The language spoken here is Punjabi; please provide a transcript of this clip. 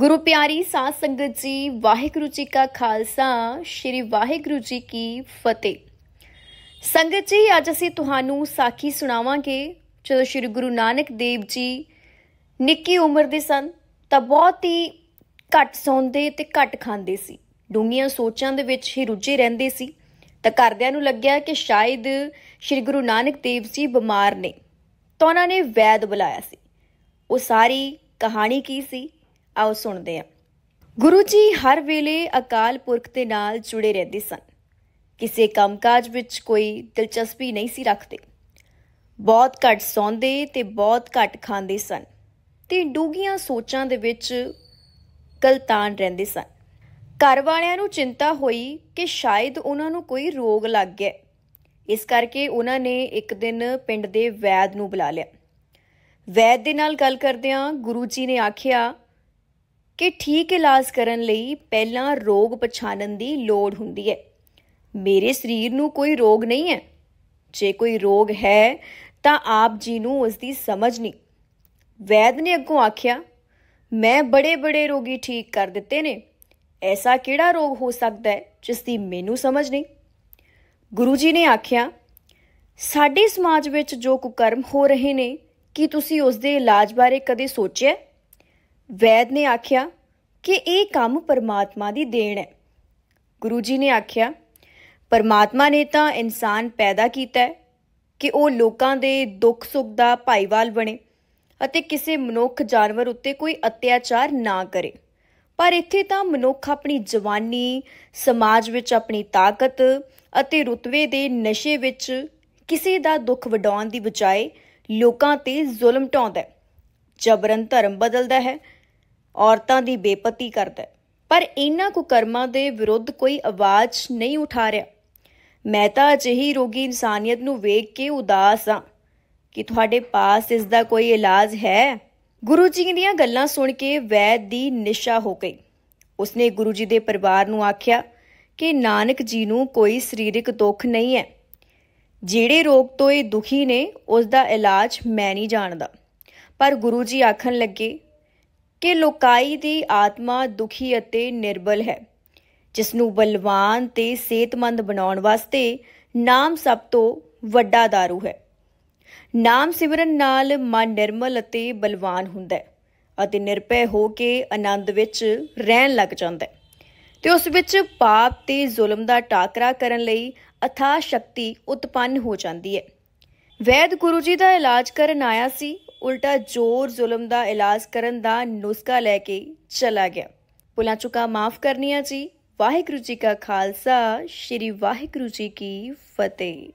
ਗੁਰੂ ਪਿਆਰੀ ਸਾਧ ਸੰਗਤ ਜੀ, ਵਾਹਿਗੁਰੂ ਜੀ ਕਾ ਖਾਲਸਾ, ਸ੍ਰੀ ਵਾਹਿਗੁਰੂ ਜੀ ਕੀ ਫਤਿਹ। ਸੰਗਤ ਜੀ, ਅੱਜ ਅਸੀਂ ਤੁਹਾਨੂੰ ਸਾਖੀ ਸੁਣਾਵਾਂਗੇ। ਜਦੋਂ ਸ੍ਰੀ ਗੁਰੂ ਨਾਨਕ ਦੇਵ ਜੀ ਨਿੱਕੀ ਉਮਰ ਦੇ ਸਨ, ਤਾਂ ਬਹੁਤ ਹੀ ਘੱਟ ਸੌਂਦੇ ਤੇ ਘੱਟ ਖਾਂਦੇ ਸੀ। ਡੂੰਘੀਆਂ ਸੋਚਾਂ ਦੇ ਵਿੱਚ ਹੀ ਰੁੱਝੇ ਰਹਿੰਦੇ ਸੀ। ਤਾਂ ਘਰਦਿਆਂ ਨੂੰ ਲੱਗਿਆ ਕਿ ਸ਼ਾਇਦ ਸ੍ਰੀ ਗੁਰੂ ਨਾਨਕ ਦੇਵ ਜੀ ਬਿਮਾਰ ਨੇ। ਤਾਂ ਉਹਨਾਂ ਨੇ ਵੈਦ ਬੁਲਾਇਆ ਸੀ। ਉਹ ਸਾਰੀ ਕਹਾਣੀ ਕੀ ਸੀ? ਆਓ ਸੁਣਦੇ ਹਾਂ। ਗੁਰੂ ਜੀ ਹਰ ਵੇਲੇ ਅਕਾਲ ਪੁਰਖ ਦੇ ਨਾਲ ਜੁੜੇ ਰਹਿੰਦੇ ਸਨ। ਕਿਸੇ ਕੰਮਕਾਜ ਵਿੱਚ ਕੋਈ ਦਿਲਚਸਪੀ ਨਹੀਂ ਸੀ ਰੱਖਦੇ। ਬਹੁਤ ਘੱਟ ਸੌਂਦੇ ਤੇ ਬਹੁਤ ਘੱਟ ਖਾਂਦੇ ਸਨ ਤੇ ਡੂਗੀਆਂ ਸੋਚਾਂ ਦੇ ਵਿੱਚ ਗਲਤਾਨ ਰਹਿੰਦੇ ਸਨ। ਘਰ ਵਾਲਿਆਂ ਨੂੰ ਚਿੰਤਾ ਹੋਈ ਕਿ ਸ਼ਾਇਦ ਉਹਨਾਂ ਨੂੰ ਕੋਈ ਰੋਗ ਲੱਗ ਗਿਆ। ਇਸ ਕਰਕੇ ਉਹਨਾਂ ਨੇ ਇੱਕ ਦਿਨ ਪਿੰਡ ਦੇ ਵੈਦ ਨੂੰ ਬੁਲਾ ਲਿਆ। ਵੈਦ ਦੇ ਨਾਲ ਗੱਲ ਕਰਦਿਆਂ ਗੁਰੂ ਜੀ ਨੇ ਆਖਿਆ ਕਿ ਠੀਕ ਇਲਾਜ ਕਰਨ ਲਈ ਪਹਿਲਾਂ ਰੋਗ ਪਛਾਣਨ ਦੀ ਲੋੜ ਹੁੰਦੀ ਹੈ। ਮੇਰੇ ਸਰੀਰ ਨੂੰ ਕੋਈ ਰੋਗ ਨਹੀਂ ਹੈ। ਜੇ ਕੋਈ ਰੋਗ ਹੈ, ਤਾਂ ਆਪ ਜੀ ਨੂੰ ਉਸ ਦੀ ਸਮਝ ਨਹੀਂ। ਵੈਦ ਨੇ ਅੱਗੋਂ ਆਖਿਆ, ਮੈਂ ਬੜੇ ਬੜੇ ਰੋਗੀ ਠੀਕ ਕਰ ਦਿੱਤੇ ਨੇ। ਐਸਾ ਕਿਹੜਾ ਰੋਗ ਹੋ ਸਕਦਾ ਹੈ ਜਿਸ ਦੀ ਮੈਨੂੰ ਸਮਝ ਨਹੀਂ? ਗੁਰੂ ਜੀ ਨੇ ਆਖਿਆ, ਸਾਡੇ ਸਮਾਜ ਵਿੱਚ ਜੋ ਕੁਕਰਮ ਹੋ ਰਹੇ ਨੇ, ਕੀ ਤੁਸੀਂ ਉਸ ਦੇ ਇਲਾਜ ਬਾਰੇ ਕਦੇ ਸੋਚਿਆ ਵੈਦ ਨੇ ਆਖਿਆ ਕਿ ਇਹ ਕੰਮ ਪਰਮਾਤਮਾ ਦੀ ਦੇਣ ਹੈ। ਗੁਰੂ ਜੀ ਨੇ ਆਖਿਆ, ਪਰਮਾਤਮਾ ਨੇ ਤਾਂ ਇਨਸਾਨ ਪੈਦਾ ਕੀਤਾ ਹੈ ਕਿ ਉਹ ਲੋਕਾਂ ਦੇ ਦੁੱਖ ਸੁੱਖ ਦਾ ਭਾਈਵਾਲ ਬਣੇ ਅਤੇ ਕਿਸੇ ਮਨੁੱਖ ਜਾਨਵਰ ਉੱਤੇ ਕੋਈ ਅਤਿਆਚਾਰ ਨਾ ਕਰੇ। ਪਰ ਇੱਥੇ ਤਾਂ ਮਨੁੱਖ ਆਪਣੀ ਜਵਾਨੀ, ਸਮਾਜ ਵਿੱਚ ਆਪਣੀ ਤਾਕਤ ਅਤੇ ਰੁਤਬੇ ਦੇ ਨਸ਼ੇ ਵਿੱਚ ਕਿਸੇ ਦਾ ਦੁੱਖ ਵਡਾਉਣ ਦੀ ਬਜਾਏ ਲੋਕਾਂ ਤੇ ਜ਼ੁਲਮ ਢਾਉਂਦਾ ਹੈ। ਜਬਰਨ ਧਰਮ ਬਦਲਦਾ ਹੈ ਔਰਤਾਂ ਦੀ ਬੇਪਤੀ ਕਰਦਾ ਹੈ। ਪਰ ਇਹਨਾਂ ਕੁਕਰਮਾਂ ਦੇ ਵਿਰੁੱਧ ਕੋਈ ਆਵਾਜ਼ ਨਹੀਂ ਉਠਾ ਰਿਹਾ। ਮੈਂ ਤਾਂ ਅਜਿਹੀ ਰੋਗੀ ਇਨਸਾਨੀਅਤ ਨੂੰ ਵੇਖ ਕੇ ਉਦਾਸ ਹਾਂ ਕਿ ਤੁਹਾਡੇ ਪਾਸ ਇਸ ਦਾ ਕੋਈ ਇਲਾਜ ਹੈ। ਗੁਰੂ ਜੀ ਦੀਆਂ ਗੱਲਾਂ ਸੁਣ ਕੇ ਵੈਦ ਦੀ ਨਿਸ਼ਾ ਹੋ ਗਈ। ਉਸਨੇ ਗੁਰੂ ਜੀ ਦੇ ਪਰਿਵਾਰ ਨੂੰ ਆਖਿਆ ਕਿ ਨਾਨਕ ਜੀ ਨੂੰ ਕੋਈ ਸਰੀਰਕ ਦੁੱਖ ਨਹੀਂ ਹੈ। ਜਿਹੜੇ ਰੋਗ ਤੋਂ ਇਹ ਦੁਖੀ ਨੇ ਉਸ ਦਾ ਇਲਾਜ ਮੈਂ ਨਹੀਂ ਜਾਣਦਾ। ਪਰ ਗੁਰੂ ਜੀ ਆਖਣ ਲੱਗੇ ਕਿ ਲੋਕਾਈ ਦੀ ਆਤਮਾ ਦੁਖੀ ਅਤੇ ਨਿਰਬਲ ਹੈ ਜਿਸ ਨੂੰ ਬਲਵਾਨ ਤੇ ਸਿਹਤਮੰਦ ਬਣਾਉਣ ਵਾਸਤੇ ਨਾਮ ਸਭ ਤੋਂ ਵੱਡਾ दारू ਹੈ। ਨਾਮ ਸਿਮਰਨ ਨਾਲ ਮਨ ਨਿਰਮਲ ਅਤੇ ਬਲਵਾਨ ਹੁੰਦਾ ਹੈ ਅਤੇ ਨਿਰਭੈ ਹੋ ਕੇ ਆਨੰਦ ਵਿੱਚ ਰਹਿਣ ਲੱਗ ਜਾਂਦਾ ਹੈ। ਤੇ ਉਸ ਵਿੱਚ ਪਾਪ ਤੇ ਜ਼ੁਲਮ ਦਾ ਟਾਕਰਾ ਕਰਨ ਲਈ ਅਥਾ ਸ਼ਕਤੀ ਉਤਪੰਨ ਹੋ ਜਾਂਦੀ ਹੈ। ਵੈਦ ਗੁਰੂ ਜੀ ਦਾ ਇਲਾਜ ਕਰਨ ਆਇਆ ਸੀ ਉਲਟਾ ਜ਼ੋਰ ਜ਼ੁਲਮ ਦਾ ਇਲਾਜ ਕਰਨ ਦਾ ਨੁਸਖਾ ਲੈ ਕੇ ਚਲਾ ਗਿਆ। ਭੁਲਾ ਚੁਕਾ ਮਾਫ ਕਰਨੀਆਂ ਜੀ। ਵਾਹਿਗੁਰੂ ਜੀ ਕਾ ਖਾਲਸਾ। ਸ੍ਰੀ ਵਾਹਿਗੁਰੂ ਜੀ ਕੀ ਫਤਿਹ।